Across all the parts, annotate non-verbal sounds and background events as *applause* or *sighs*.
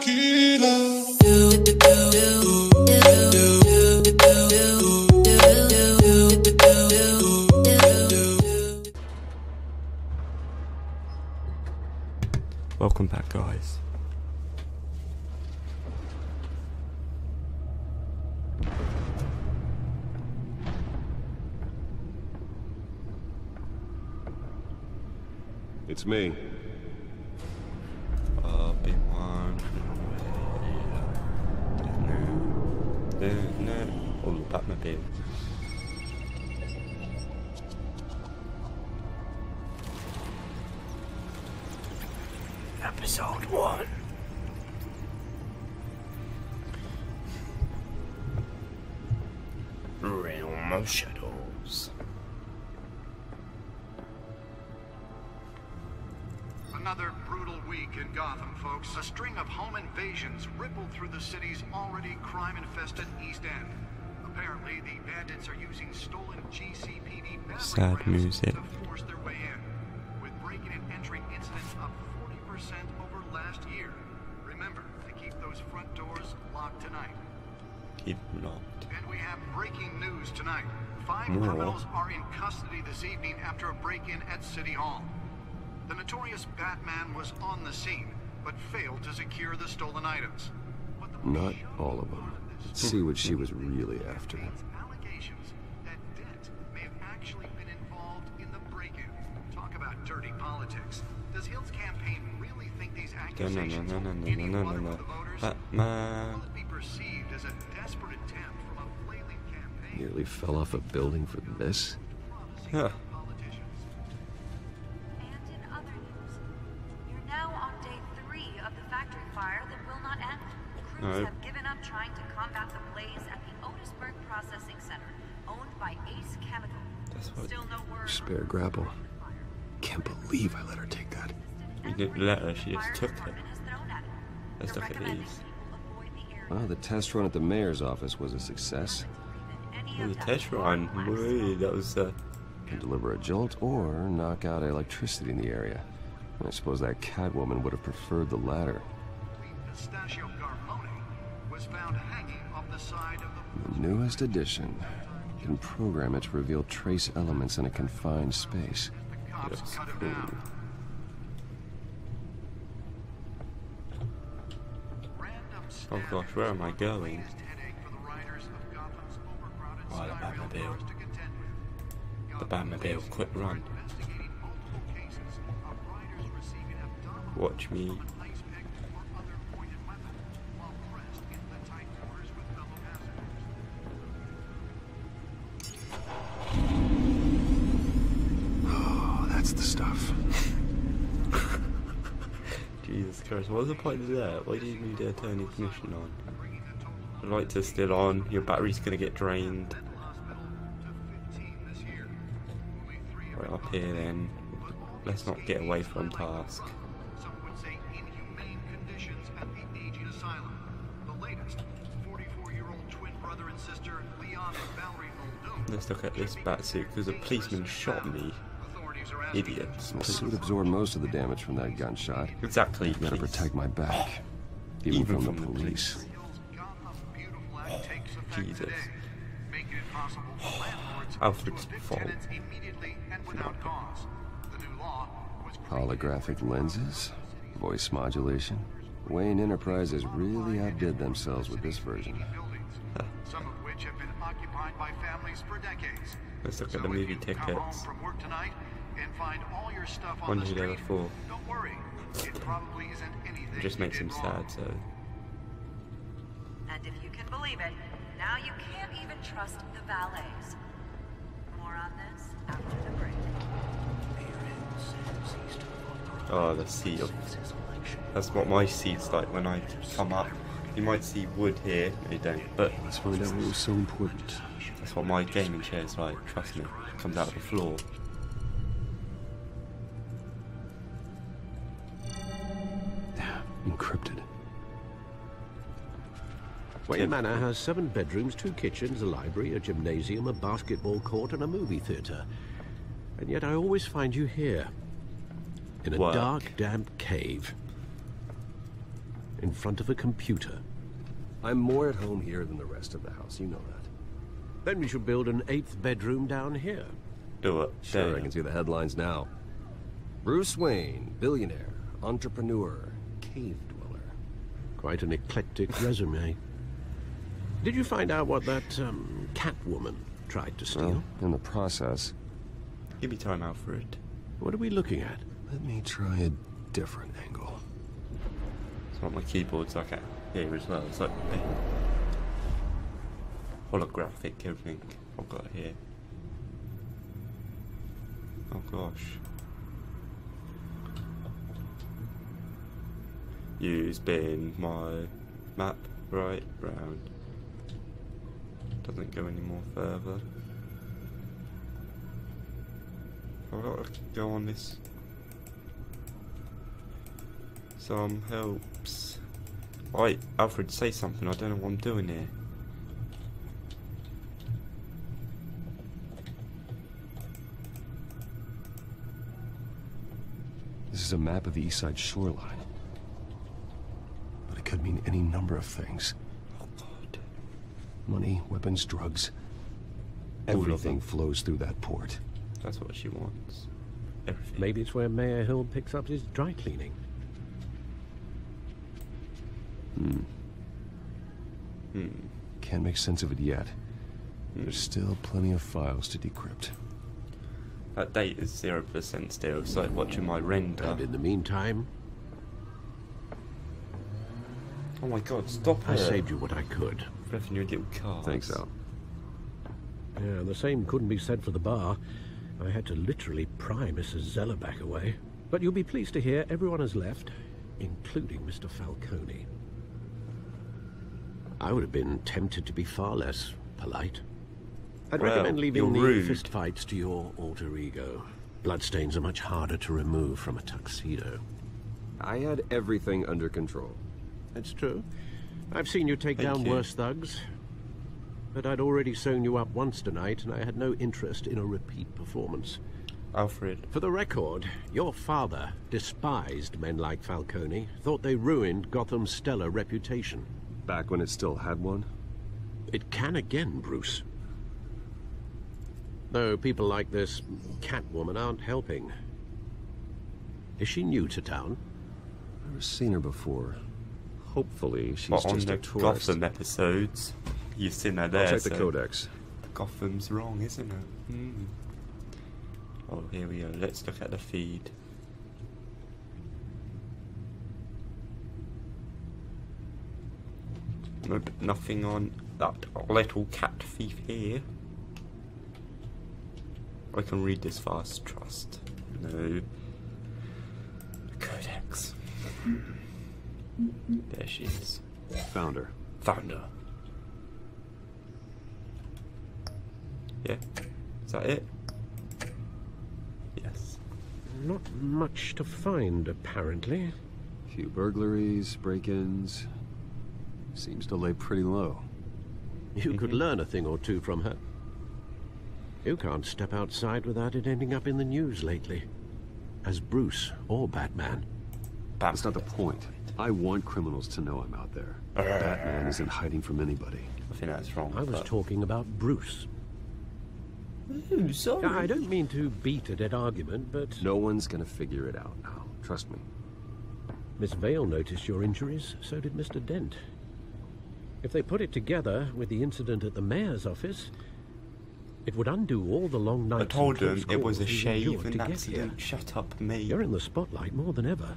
Dracula. Invasions rippled through the city's already crime-infested East End. Apparently, the bandits are using stolen GCPD Sad music. to force their way in, with breaking and entering incidents up 40% over last year. Remember to keep those front doors locked tonight. Keep locked. And we have breaking news tonight. Five More. criminals are in custody this evening after a break-in at City Hall. The notorious Batman was on the scene, but failed to secure the stolen items. But the Not all of them. Let's see what she was really after. allegations that Dent may have actually been involved in the break-in. Talk about dirty politics. Does Hill's campaign really think these No, no, no, accusations no, no, no, any no, no, water no. the voters? Batman. Will it be perceived as a desperate attempt from a flailing campaign Nearly fell off a building for this. promising Huh. No. have given up trying to combat the blaze at the Otisburg Processing Center, owned by Ace Chemical. That's what- Still no word. Spare grapple. started the fire. Can't believe I let her take that. You didn't let her, she just took it. department has thrown at it. Let's They're look at these. people the area. Well, the test run at the mayor's office was a success. Any Oh, of the that test run. glass. Wait, that was uh, Can deliver a jolt or knock out electricity in the area. I suppose that Catwoman would have preferred the latter. Pistachio newest edition can program it to reveal trace elements in a confined space. the cops Yes, cut him down. Oh gosh, where am I going? latest headache the riders of Gotham's overcrowded Oh, the Batmobile. cars to contend with. The Batmobile, quick run. investigating multiple cases of riders receiving abdominal Watch me. Jesus what was the point of that? Why do you need to turn ignition on? The lights are still on, your battery's gonna get drained. Hospital to 15 this year. Only three have Right up here then. Let's not get away from task. Some would say inhumane conditions at the aging asylum. The latest, 44-year-old twin brother and sister Leon and Valerie Muldoon. Let's look at this batsuit, because a policeman shot me. Authorities are asking Idiots. The suit absorbed most of the damage from that gunshot. Exactly, Gotta please. protect my back. Oh. Even, Even from, from the the police. Hill's Gotham Beautiful Act takes effect Jesus. today, making it possible for landlords Alfred's fault. tenants immediately and without cause. The new law was created Holographic lenses, voice modulation. Wayne Enterprises really outdid themselves with this version. some of which have been occupied by families for decades. Let's look So at the if movie you Come home tickets. From work tonight and find all your stuff on One the street. never. Don't worry, it probably isn't anything. It just makes him wrong. sad, so. And if you can believe it, now you can't even trust the valets. More on this after the break. Oh, the seat. of- That's what my seat's like when I come up. You might see wood here, no, you don't, but Let's find out what was so important. that's what my gaming chair's like, trust me. It comes out of the floor. Encrypted. Wayne Manor has seven bedrooms, two kitchens, a library, a gymnasium, a basketball court, and a movie theatre. And yet I always find you here. In a Work. dark, damp cave. In in front of a computer. I'm more at home here than the rest of the house, you know that. Then we should build an eighth bedroom down here. Do it. Sure, I can see the headlines now. Bruce Wayne, billionaire, entrepreneur, cave dweller. Quite an eclectic *laughs* resume. Did you find out what that um, Catwoman tried to steal? Well, in the process, Give me time, Alfred. What are we looking at? let me try a different angle. It's not my keyboard's like out here as well. It's like holographic everything I've got here. Oh gosh. Use bin my map right round. Doesn't go any more further. I've got to go on this some helps. Right, Alfred, say something. I don't know what I'm doing here. This is a map of the east side shoreline. But could mean any number of things. Oh God. Money, weapons, drugs. Everything flows through that port. That's what she wants. Everything. Maybe it's where Mayor Hill picks up his dry cleaning. Hmm. Hmm. Can't make sense of it yet. Hmm. There's still plenty of files to decrypt. That date is zero percent still. It's like watching my render. And in the meantime, Oh my God! Stop I it! saved you what I could. Revving your little car. Thanks, Al. Yeah, the same couldn't be said for the bar. I had to literally pry Mrs. Zeller back away. But you'll be pleased to hear everyone has left, including Mr. Falcone. I would have been tempted to be far less polite. I'd Well, recommend leaving the you're rude. fistfights to your alter ego. Bloodstains are much harder to remove from a tuxedo. I had everything under control. That's true. I've seen you take Thank down you. worse thugs. But I'd already sewn you up once tonight, and I had no interest in a repeat performance. Alfred. For the record, your father despised men like Falcone, thought they ruined Gotham's stellar reputation. Back when it still had one? It can again, Bruce. Though people like this Catwoman aren't helping. Is she new to town? I've Never seen her before. Hopefully, she's But on just the a tourist. Gotham episodes, you've seen her I'll there. check the so codex. Gotham's wrong, isn't it? Hmm. Oh, here we go. Let's look at the feed. Nope, nothing on that little cat thief here. I can read this fast, trust. No. Codex. There she is. Found her. Found her. Yeah? Is that it? Yes. Not much to find, apparently. Few burglaries, break-ins. Seems to lay pretty low. You could learn a thing or two from her. You can't step outside without it ending up in the news lately. As Bruce or Batman. Bam. That's not the point. I want criminals to know I'm out there. Batman isn't hiding from anybody. I think that's wrong. I was but- talking about Bruce. Ooh, sorry. I don't mean to beat a dead argument, but No one's gonna figure it out now. Trust me. Miss Vale noticed your injuries, so did Mr. Dent. If they put it together with the incident at the mayor's office, it would undo all the long nights. I told close him it was a calls we shave and accident. Shut up, me. You're in the spotlight more than ever.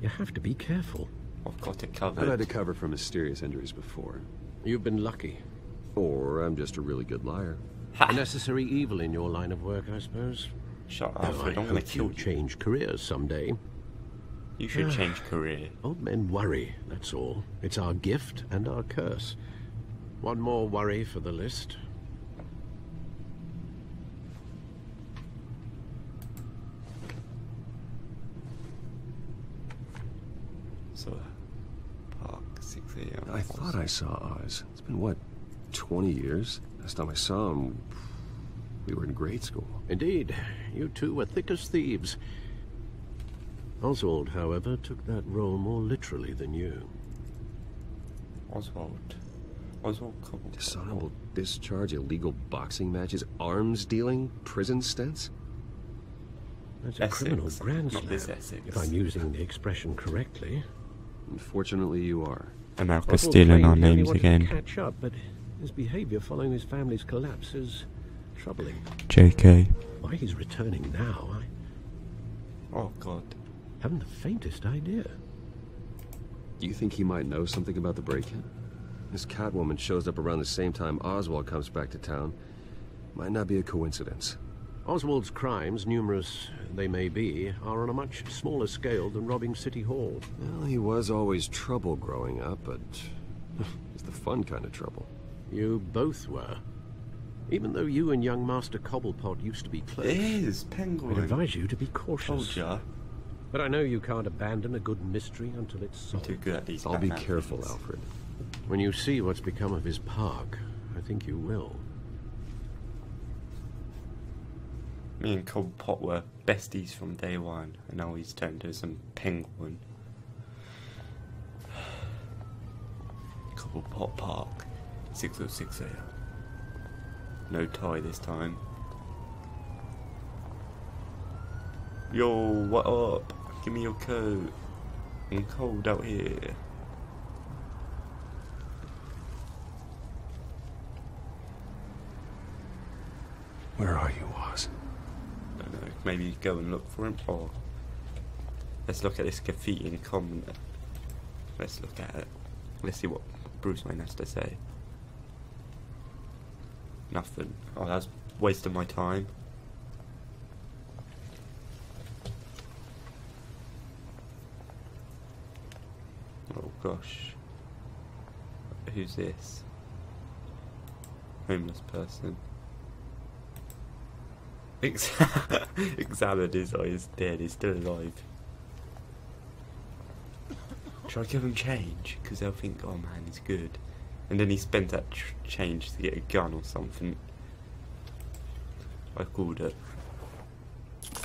You have to be careful. I've got it I've had to cover for mysterious injuries before. You've been lucky. Or I'm just a really good liar. A necessary evil in your line of work, I suppose. Shut up, Though I Alfred. I'm gonna kill you you. change careers someday. You should ah. change career. Old men worry, that's all. It's our gift and our curse. One more worry for the list. So, Park, 6 a.m. I thought I saw Oz. It's been, what, 20 years? Last time I saw him, we were in grade school. Indeed, you two were thick as thieves. Oswald, however, took that role more literally than you. Oswald. Oswald Cobble. Dishonorable discharge, illegal boxing matches, arms dealing, prison stints? That's a Essex, criminal not grand slam, if I'm using the expression correctly. Unfortunately, you are. America stealing our claimed he only names again. Catch up, but his behaviour following his family's collapse is troubling. JK. Why he's returning now, I Oh god. haven't the faintest idea. Do you think he might know something about the break-in? This Catwoman shows up around the same time Oswald comes back to town. Might not be a coincidence. Oswald's crimes, numerous they may be, are on a much smaller scale than robbing City Hall. Well, he was always trouble growing up, but *laughs* it's the fun kind of trouble. You both were. Even though you and young Master Cobblepot used to be It close, is I'd advise you to be cautious. Told. But I know you can't abandon a good mystery until it's solved. too good at these. I'll be careful, things. Alfred. When you see what's become of his park, I think you will. Me and Cobblepot were besties from day one, and now he's turned into some penguin. *sighs* Cobblepot Park, 606 AM. No tie this time. Yo, what up? Give me your coat. I'm cold out here. Where are you, Oz? Maybe go and look for him, or let's look at this graffiti in common. Let's look at it. Let's see what Bruce Wayne has to say. Nothing. Oh, that's wasting my time. Oh gosh. Who's this? Homeless person. Ex- *laughs* Examined his eyes dead, he's still alive. Should I give him change? Because they'll think, oh man, he's good. And then he spends that change to get a gun or something. I called it.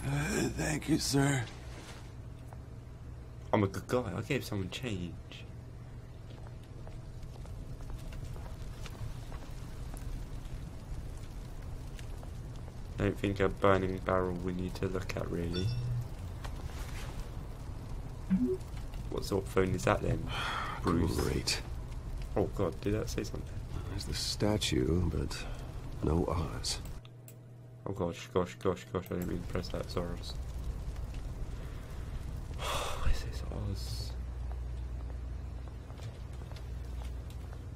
Uh, thank you, sir. I'm a good guy, I gave someone change. I don't think a burning barrel we need to look at really. What sort of phone is that then? *sighs* Bruce. Great. Oh god, did that say something? There's the statue, but no Oz. Oh gosh, gosh, gosh, gosh, I didn't mean to press that, Soros. *sighs* This Oz?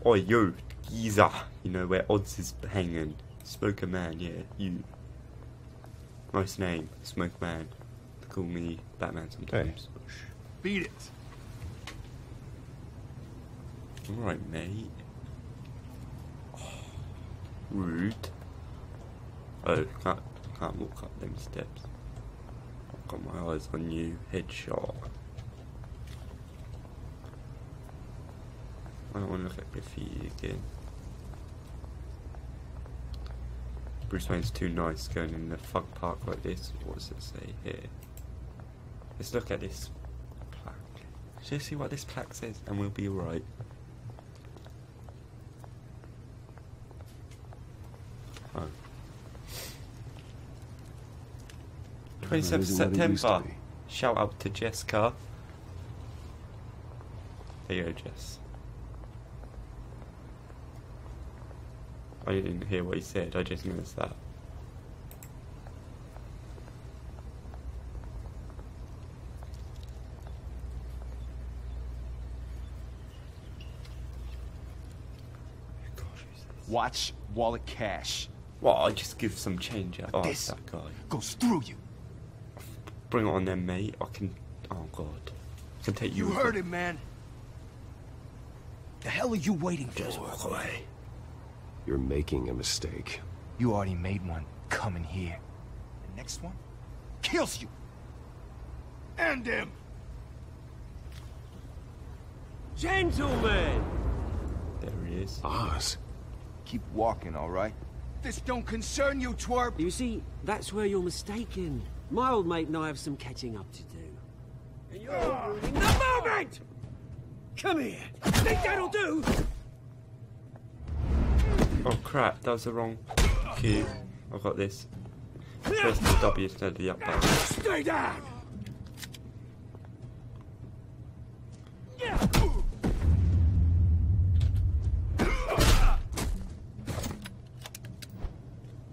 Oh, yo, geezer! You know where Oz is hanging. Smoker Man, yeah, you. Nice name, Smoke Man. They call me Batman sometimes. Beat it. Alright, mate. *sighs* Rude. Oh, can't, can't walk up them steps. I've got my eyes on you. Headshot. I don't want to look at graffiti again. Bruce Wayne's too nice going in the fuck park like this. What does it say here? Let's look at this plaque. Just see what this plaque says and we'll be alright. Oh. 27th Isn't what it used to September. Shout out to Jessica. There you go, Jess. I didn't hear what he said, I just noticed that. Gosh, who's this? Watch wallet cash. Well, I just give some change out. Oh, This that guy. goes through you. Bring it on then, mate. I can. Oh God, I can take you. You heard it, man. The hell are you waiting for? Just walk away. You're making a mistake. You already made one coming here. The next one kills you. And him. Gentlemen! There he is. Oz? Keep walking, all right? This don't concern you, twerp. You see, that's where you're mistaken. My old mate and I have some catching up to do. And you're ruining the moment! Come here. Think that'll do? Oh crap, that was the wrong cue. I've got this. Press the W instead of the up button. Stay down.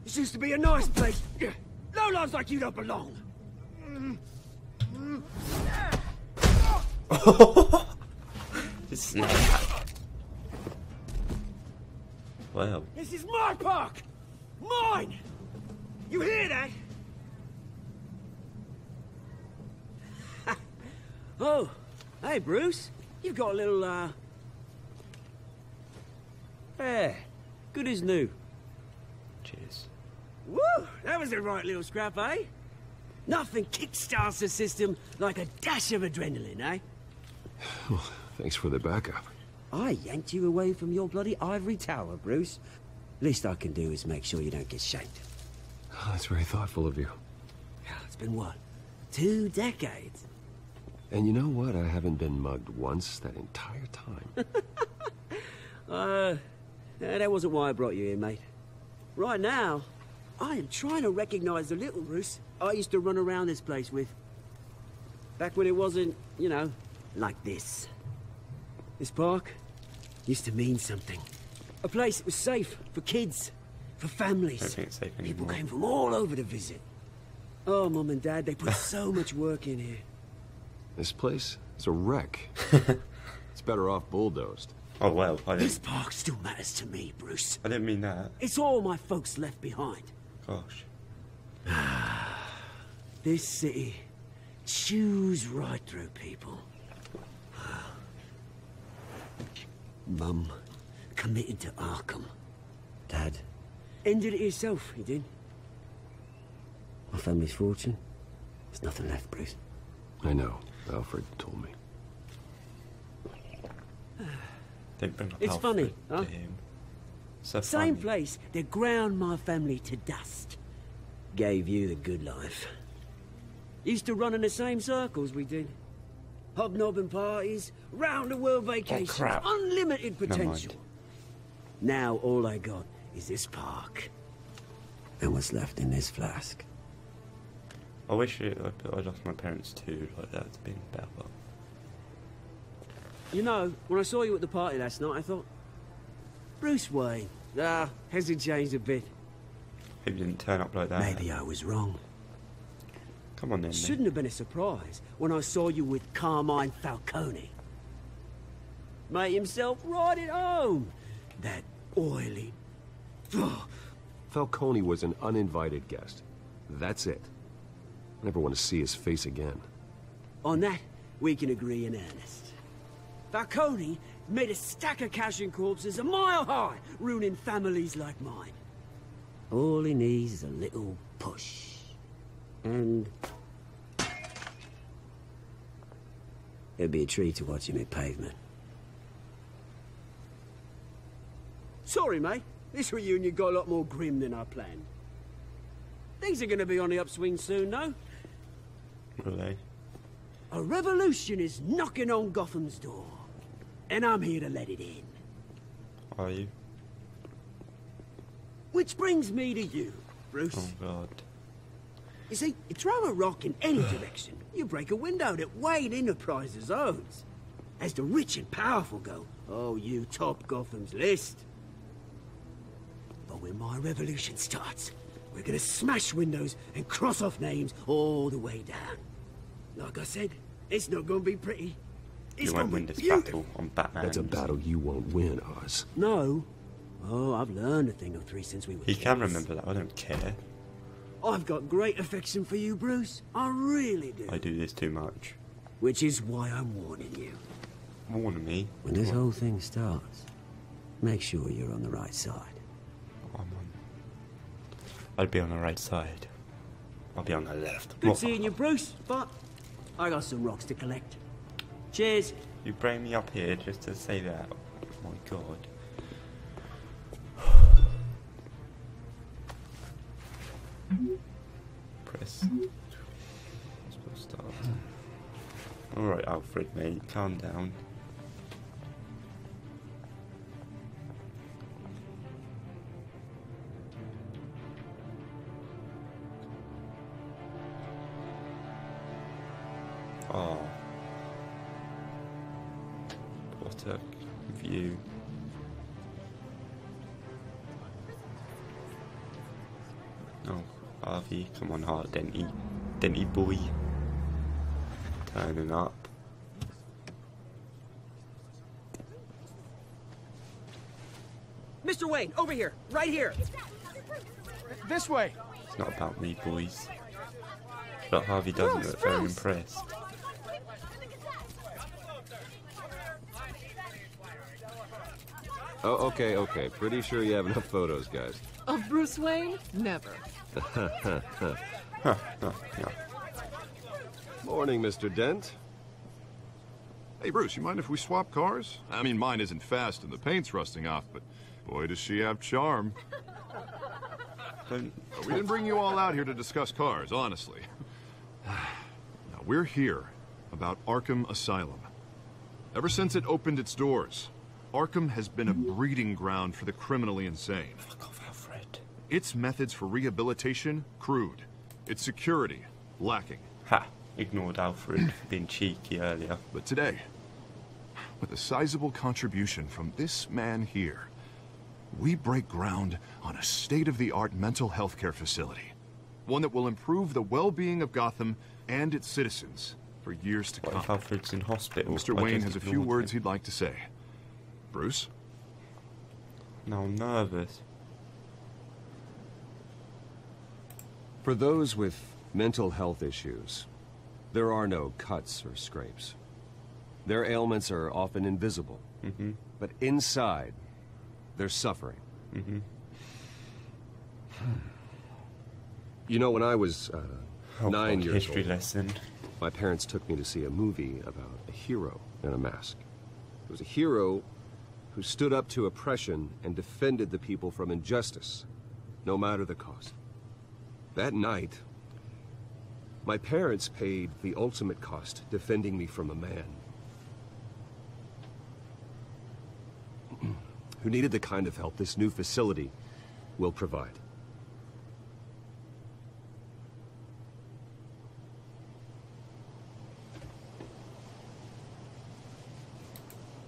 This used to be a nice place. No lives like you don't belong. *laughs* Just snap. This is my park! Mine! You hear that? *laughs* oh, hey, Bruce. You've got a little, uh... There. Good as new. cheers. Woo! That was a right little scrap, eh? Nothing kickstarts the system like a dash of adrenaline, eh? *sighs* Well, thanks for the backup. I yanked you away from your bloody ivory tower, Bruce. Least I can do is make sure you don't get shanked. Oh, that's very thoughtful of you. Yeah, it's been what? Two decades? And you know what? I haven't been mugged once that entire time. *laughs* Uh, that wasn't why I brought you here, mate. Right now, I am trying to recognize the little Bruce I used to run around this place with. Back when it wasn't, you know, like this. This park used to mean something. A place that was safe for kids, for families. Don't think it's safe People came from all over to visit. Oh, Mum and Dad, they put so much work in here. this place is a wreck. *laughs* it's better off bulldozed. Oh well, I This didn't, park still matters to me, Bruce. I didn't mean that. It's all my folks left behind. Gosh. *sighs* This city chews right through people. Mum committed to Arkham. Dad ended it himself, he did. My family's fortune. There's nothing left, Bruce. I know. Alfred told me. Don't bring up It's Alfred funny, huh? him. So Same funny. place that ground my family to dust. Gave you the good life. Used to run in the same circles we did. Hobnobbing parties, round the world vacations, crap. unlimited potential. Now all I got is this park. And what's left in this flask. I wish it, I, I lost my parents too. Like that's been better. You know, when I saw you at the party last night, I thought, Bruce Wayne. Ah, hasn't changed a bit. Hope you didn't turn up like that. Maybe I was wrong. Come on then. mate. Shouldn't have been a surprise when I saw you with Carmine Falcone. Made himself right at home. That oily. *sighs* Falcone was an uninvited guest. That's it. I never want to see his face again. On that, we can agree in earnest. Falcone made a stack of cash and corpses a mile high, ruining families like mine. All he needs is a little push. And... It'd be a treat to watch him hit pavement. Sorry, mate. This reunion got a lot more grim than I planned. Things are gonna be on the upswing soon, though. Really? Eh? A revolution is knocking on Gotham's door. And I'm here to let it in. Are you? Which brings me to you, Bruce. Oh god. You see, you throw a rock in any direction, you break a window that Wayne Enterprises owns. As the rich and powerful go, oh, you top Gotham's list. But when my revolution starts, we're gonna smash windows and cross off names all the way down. Like I said, it's not gonna be pretty. It's you gonna won't be win this beautiful. battle on Batman. That's a battle you won't win, Oz. No. Oh, I've learned a thing or three since we were He can kids. remember that. I don't care. I've got great affection for you, Bruce. I really do. I do this too much. Which is why I'm warning you. Warning me. When this whole thing starts, make sure you're on the right side. I'm on. I'd be on the right side. I'll be on the left. Good What? seeing you, Bruce, but I got some rocks to collect. Cheers. You bring me up here just to say that. Oh my god. this. Alright, Alfred, mate, calm down. Oh. What a view. Oh. Harvey, come on, Hart Denty. Denty boy. Turning up. Mr. Wayne, over here, right here. This way. It's not about me, boys. But Harvey doesn't look very impressed. Oh, okay, okay. Pretty sure you have enough photos, guys. Of Bruce Wayne? Never. Huh, no, no. Morning, Mr. Dent. Hey, Bruce, you mind if we swap cars? I mean, mine isn't fast and the paint's rusting off, but boy, does she have charm. Don't Uh, We didn't bring you all out here to discuss cars, honestly. *sighs* now, we're here about Arkham Asylum. Ever since it opened its doors, Arkham has been a breeding ground for the criminally insane. Fuck off, Alfred. Its methods for rehabilitation, crude. Its security, lacking. Ha! Ignored Alfred for being cheeky earlier. But today, with a sizable contribution from this man here, we break ground on a state-of-the-art mental health care facility. One that will improve the well-being of Gotham and its citizens for years to What if come. Alfred's in hospital? Mr. I Wayne has a few words him. he'd like to say. Bruce? Now I'm nervous. For those with mental health issues, there are no cuts or scrapes. Their ailments are often invisible, but inside, they're suffering. *sighs* You know, when I was uh, Oh, nine years history old, lesson. my parents took me to see a movie about a hero in a mask. It was a hero who stood up to oppression and defended the people from injustice, no matter the cost. That night, my parents paid the ultimate cost defending me from a man *clears throat* who needed the kind of help this new facility will provide.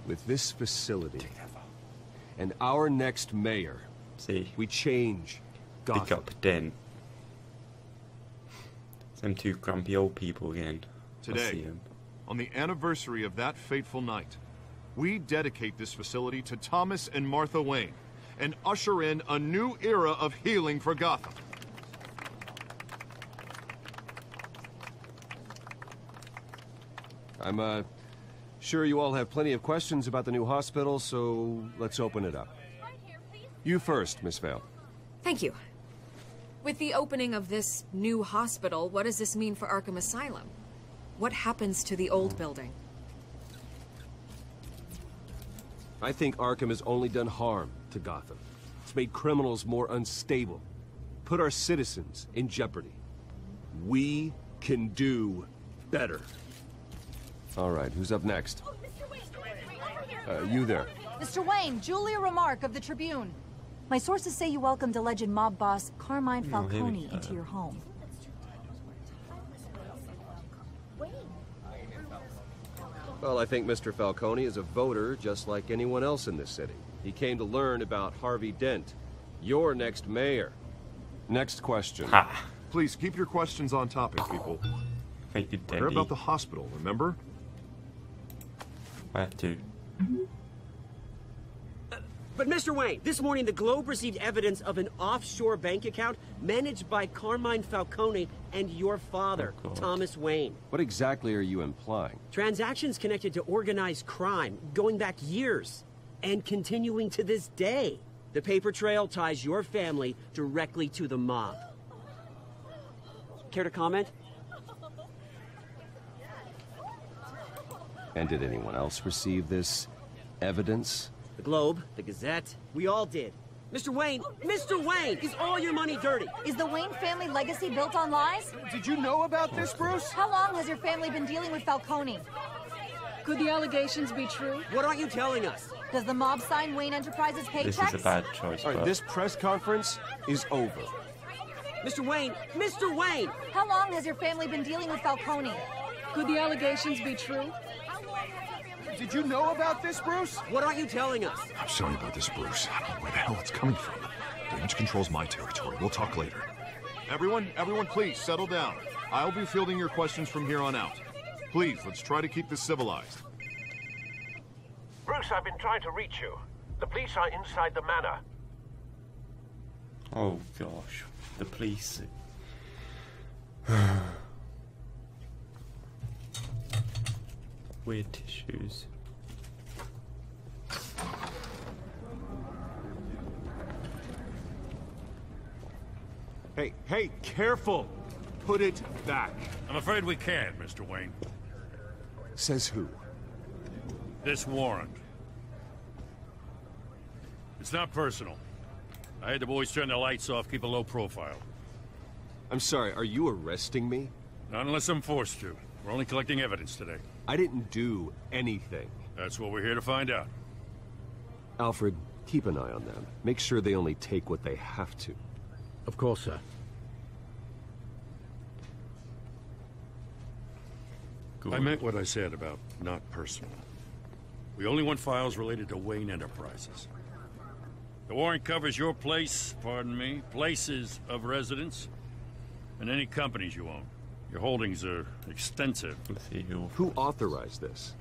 With this facility and our next mayor, See, we change pick Gotham. up Dent. Them two grumpy old people again. I see Today, 'em. on the anniversary of that fateful night, we dedicate this facility to Thomas and Martha Wayne and usher in a new era of healing for Gotham. I'm uh, sure you all have plenty of questions about the new hospital, so let's open it up. You first, Miss Vale. Thank you. With the opening of this new hospital, what does this mean for Arkham Asylum? What happens to the old building? I think Arkham has only done harm to Gotham. It's made criminals more unstable, put our citizens in jeopardy. We can do better. All right, who's up next? Uh, you there. Mr. Wayne, Julia Remark of the Tribune. My sources say you welcomed alleged mob boss Carmine here we Falcone go. into your home. Well, I think Mr. Falcone is a voter just like anyone else in this city. He came to learn about Harvey Dent, your next mayor. Next question. Ha! Please keep your questions on topic, people. Thank you, They're about the hospital, remember? I have to. But Mr. Wayne, this morning the Globe received evidence of an offshore bank account managed by Carmine Falcone and your father, Oh, Thomas Wayne. What exactly are you implying? Transactions connected to organized crime going back years and continuing to this day. The paper trail ties your family directly to the mob. Care to comment? And did anyone else receive this evidence? The Globe, the Gazette, we all did. Mr. Wayne, oh, Mr. Wayne, is all your money dirty? Is the Wayne family legacy built on lies? Did you know about this, Bruce? How long has your family been dealing with Falcone? Could the allegations be true? What aren't you telling us? Does the mob sign Wayne Enterprises paychecks? This is a bad choice, All right, this press conference is over. Mr. Wayne, Mr. Wayne! How long has your family been dealing with Falcone? Could the allegations be true? Did you know about this, Bruce? What aren't you telling us? I'm sorry about this, Bruce. I don't know where the hell it's coming from. Damage control's my territory. We'll talk later. Everyone, everyone, please settle down. I'll be fielding your questions from here on out. Please, let's try to keep this civilized. Bruce, I've been trying to reach you. The police are inside the manor. Oh gosh, the police. *sighs* *sighs* *sighs* Weird tissues. Hey, hey, careful! Put it back. I'm afraid we can't, Mr. Wayne. Says who? This warrant. It's not personal. I had the boys turn the lights off, keep a low profile. I'm sorry, are you arresting me? Not unless I'm forced to. We're only collecting evidence today. I didn't do anything. That's what we're here to find out. Alfred, keep an eye on them. Make sure they only take what they have to. Of course, sir. I meant what I said about not personal. We only want files related to Wayne Enterprises. The warrant covers your place, pardon me, places of residence, and any companies you own. Your holdings are extensive. Who authorized this?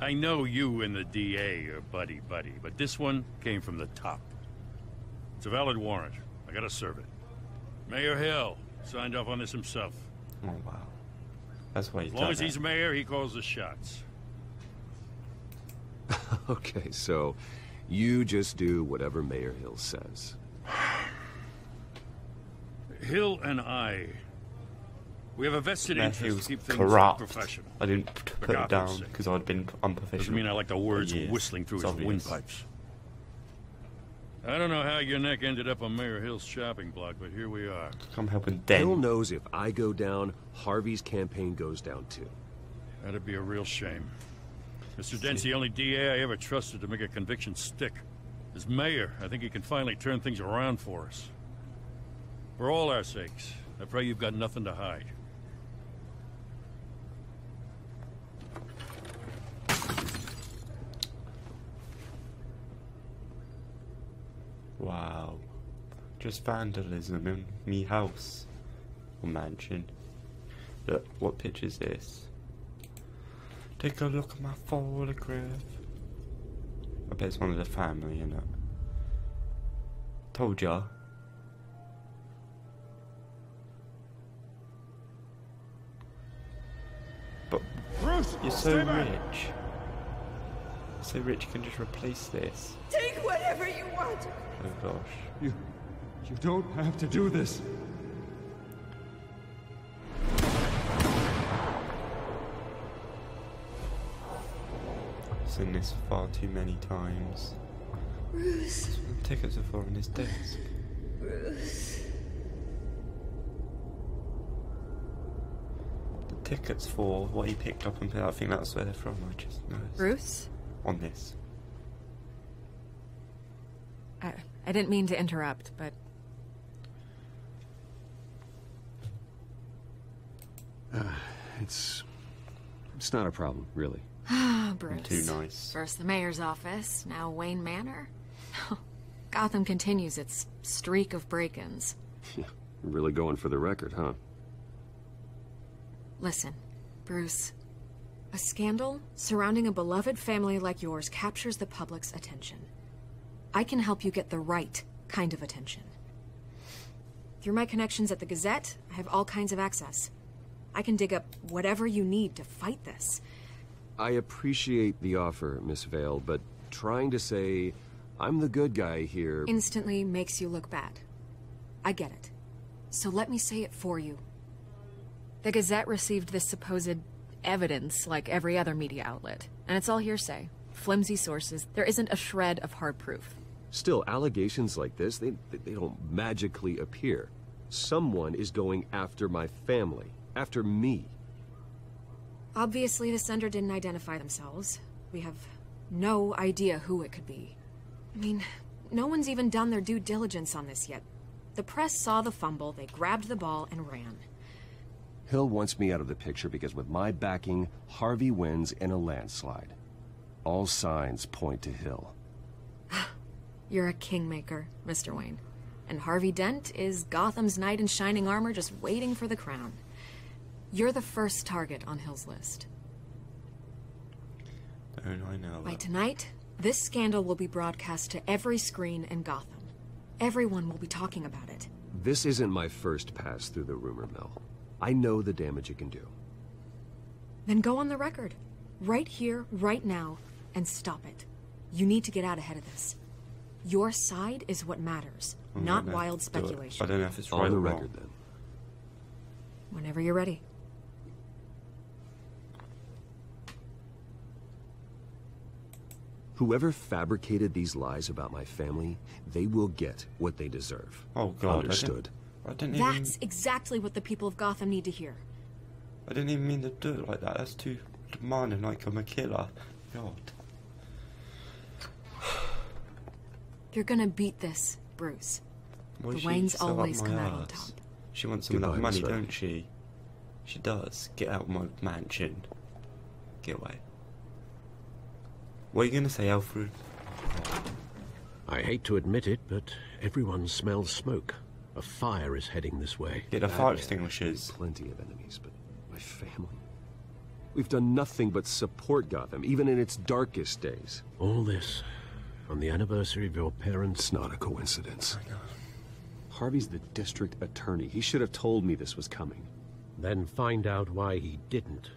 I know you and the DA are buddy-buddy, but this one came from the top. It's a valid warrant. I gotta serve it. Mayor Hill signed off on this himself. Oh wow, that's why he's As long as he's mayor, he calls the shots. *laughs* okay, so you just do whatever Mayor Hill says. Hill and I, we have a vested Mayor interest Hill's to keep things corrupt. professional. I didn't put it down because I'd been unprofessional. Doesn't mean I like the words years. whistling through It's his obvious. windpipes. I don't know how your neck ended up on Mayor Hill's shopping block, but here we are. I'm helping Dent. Hill knows if I go down, Harvey's campaign goes down too. That'd be a real shame. Mr. Dent's the only DA I ever trusted to make a conviction stick. As mayor, I think he can finally turn things around for us. For all our sakes, I pray you've got nothing to hide. Wow. Just vandalism in me house. Or mansion. Look, what is this? Take a look at my photograph. I bet it's one of the family, innit? Told ya. But Bruce, you're so stay back. rich. So rich you can just replace this. Take whatever you want. Oh gosh. You, you don't have to do this. Seen this far too many times. Bruce. Tickets are for on his desk. Bruce. The tickets for what he picked up and put. out, I think that's where they're from. I just noticed. Bruce? On this. I, I didn't mean to interrupt, but Uh, it's it's not a problem, really. *sighs* Ah, Bruce. too nice. First the mayor's office, now Wayne Manor. *laughs* Gotham continues its streak of break-ins. *laughs* You're really going for the record, huh? Listen, Bruce. A scandal surrounding a beloved family like yours captures the public's attention. I can help you get the right kind of attention. Through my connections at the Gazette, I have all kinds of access. I can dig up whatever you need to fight this. I appreciate the offer, Miss Vale, but trying to say I'm the good guy here. Instantly makes you look bad. I get it. So let me say it for you. The Gazette received this supposed evidence like every other media outlet, and it's all hearsay. Flimsy sources. There isn't a shred of hard proof. Still, allegations like this, they, they don't magically appear. Someone is going after my family, after me. Obviously, the sender didn't identify themselves. We have no idea who it could be. I mean, no one's even done their due diligence on this yet. The press saw the fumble, they grabbed the ball and ran. Hill wants me out of the picture because with my backing, Harvey wins in a landslide. All signs point to Hill. *sighs* You're a kingmaker, Mr. Wayne. And Harvey Dent is Gotham's knight in shining armor just waiting for the crown. You're the first target on Hill's list. Don't I know that. By tonight, this scandal will be broadcast to every screen in Gotham. Everyone will be talking about it. This isn't my first pass through the rumor mill. I know the damage it can do. Then go on the record. Right here, right now, and stop it. You need to get out ahead of this. Your side is what matters, I'm not wild do it. speculation. I don't know if it's right On the record, wrong. then. Whenever you're ready. Whoever fabricated these lies about my family, they will get what they deserve. Oh god, I didn't- Understood. I didn't, even. That's exactly what the people of Gotham need to hear. I didn't even mean to do it like that. That's too demanding. Like I'm a killer. God. You're gonna beat this, Bruce. Why the Waynes always my come out on top. She wants some of that money, don't she? She does. Get out of my mansion. Get away. What are you gonna say, Alfred? I hate to admit it, but everyone smells smoke. A fire is heading this way. Get the fire extinguishers. Plenty of enemies, but my family. We've done nothing but support Gotham, even in its darkest days. All this on the anniversary of your parents' It's not a coincidence. Harvey's the district attorney. He should have told me this was coming. Then find out why he didn't.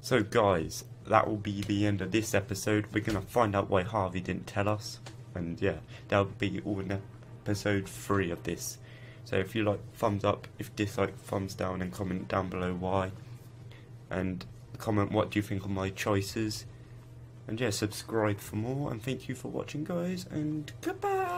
So, guys, that will be the end of this episode. We're gonna find out why Harvey didn't tell us, and yeah, that'll be all in episode three of this. So, if you like, thumbs up. If dislike, thumbs down, and comment down below why. And comment what do you think of my choices. And yeah, subscribe for more. And thank you for watching, guys. And goodbye.